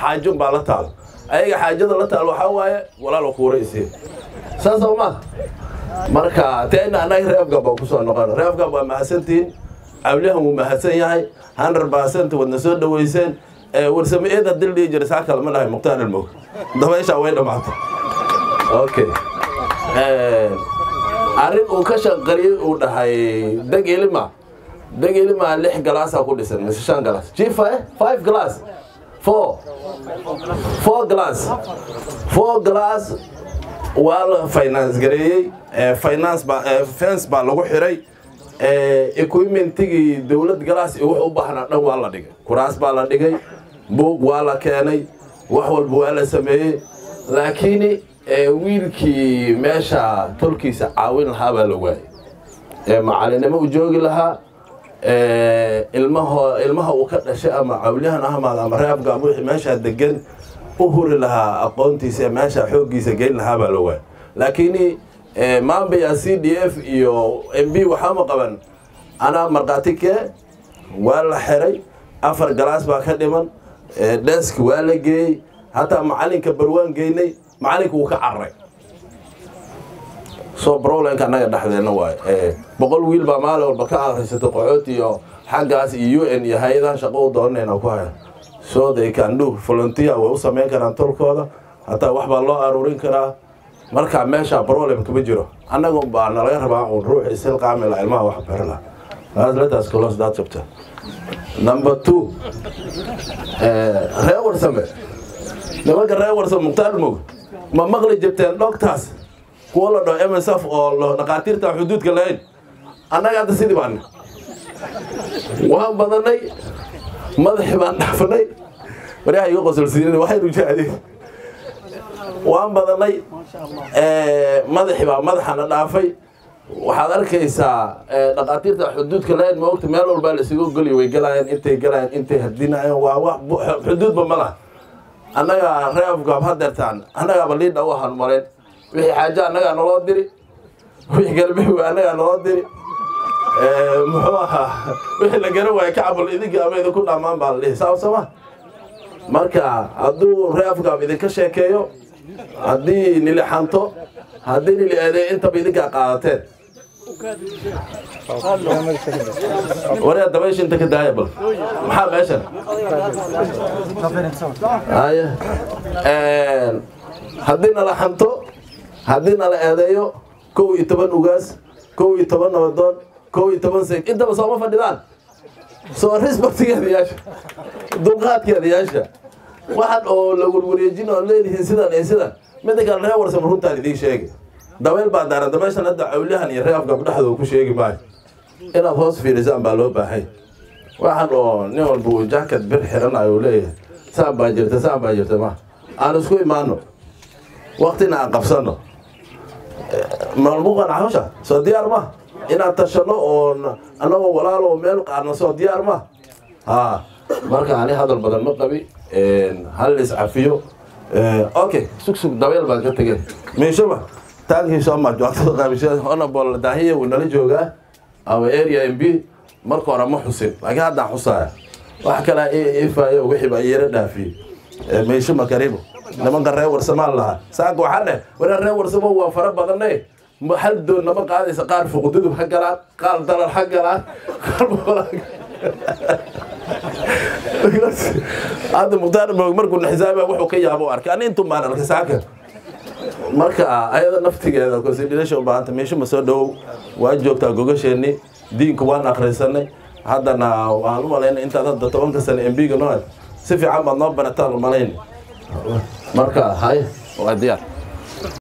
xaajo baa la taal. Ayaga xaajada la taal waxaa waaye walaalo kuuraysi saas oo ma marka teena annaga reefgab baan ku soo noqon. Reefgab waa mahadsantihiin awliyahan wuu mahadsan yahay hundred percent wadna soo dhaweyseen warsame eed haddii la dhihi jiray saa kale ma dhahay mukhtaar ilmog dabayshaa way dhammaatay okay arrin uu ka shaqariyey uu dhahay degilima degilima lix galaasaa ku dhisan mise shan galaas. Jifa eh? Five glass four. Glass. Waa la finance gareeyey. Finance baa fence baa lagu xiray. Equipmentigii dowlad galaas iyo wax u baahnaa dhan waa la dhigay. Kuraas baa la dhigay. Buug waa la keenay. Wax walba waa la sameeyey. Laakiin wiilkii meesha tolkiisa caawin lahaa baa la waayey macalinimo u joogi lahaa ilmaho ilmaha uu ka dhashay ama cawliyahan ahmaad ama reebga ama wixii meeshaa degan u huri lahaa aqoontiisa ee meesha xooggiisa geyn lahaa baa la waayey laakiin maambaya c d f iyo m b waxaama qaban anaa markhaati kee waa la xiray afar galaas baa ka dhiman desk waa la geeyey hataa macalinka barwaan geynay macalinka wuu ka cararay soo brolenka annaga dhexdeena waay boqol wiil baa maalin walba ka akhrisato qaxoot iyo xaggaas iyo u n iyo hay'adaha shaqo u doonanayna ku haya so they can do volunteer way u samayn karaan tolkooda. Hataa wax baa loo aruurin karaa. Marka meesha problem kama jiro. Annaga baa nalaga rabaa uun ruux isilqaamila ilmaha wax bari lah letaas close nimanka ree warsame mukhtaar mog ma maqli jirteen doctors kuwa la dhaho msf oo dhakhaatiirta xuduudka lahayn annaga hadda sidii baana waan badanay madaxii baan dhaafanay waryaha iga qosolsiinin waxaynu jecdeen waan badanay madaxii baa madaxana dhaafay. Waxaad arkaysaa dhakhaatiirta xuduudka lahayn maogta meel walbaa laisugu geliyo way galayaan intay galayaan intay hadinayaan waa wax xuduudba ma laha. Annaga reefgaab hadeertaan annagaaba liidha u ahaan marayn wixii xaajo annagaa naloo diri. Wixii galbewi annagaa naloo diri. Muxuu ahaa? Wixii la garan waaya kacabul idinka ama idinku dhammaan baa la dhihi saabsama marka hadduu reefgaab idinka sheekeeyo haddii nili xanto haddii nili eedeeyo intaba idinkaa qaadateen. Waryaa dabaysha inta ka daaya bal. Maxaa meeshan? Haddii nala xanto haddii nala eedeeyo kow iyo toban ugaas kow iyo toban nabadoon kow iyo toban seeg intaba sooma fadhidaan? Soo risbaktigeeda yeesha dulqaadkeeda yeesha waxaan oo la warwareejin oo leedihiin sidan iyo sidan. Midda kale ree warsam runtaan idiin sheegi. Dabeyl baa daaran dabeyshan hadda cawliyahan iyo reefka dhexdooda ku sheegi maayo. Inaad hoos fiirisaan baa loo baahay. Waxaan oo nin walba uu jacket bir xiranayo uu leeyahay. Saan baa jirta saan baa jirta ma. Aan isku imaano. Waktina aan qabsano malmuqan hawsha soo diyaar ma? Inaan tashano oo anagoo walaalo meel qaadno soo diyaar ma? Ha marka ani hadal badan ma qabi hal iscafiyo okay sug sug dabeel baan ka tegay miishaba so much waqtada qaabishada honorable daahiya wuu nala joogaa our area mb marka hore ma xusin laakiin haddaan xusaya wax kale ifaayo wixii baa yeera dhaafiyey miishaba karibo nimanka reer warsamaan lahaa saaka waxaa dheh waraa reer warsamo waa fara badane hal doon nama qaadaysa qaar fuqdudub ha galaan qaar darar ha galaan hadda mukhtaar moog markuu xisaaba wuxuu ka yaabo arkay ani intuu maan arkay saaka. Marka ayada naftigeeda consideration u baahanta meesha ma soo dhowow waa joogtaa gogasheenni diinku waan akhrisanay. Haddana waan u malaynay intaad hadda tobanka sane embiga noo si fiican baad noo barataan u marka hay waa diyaar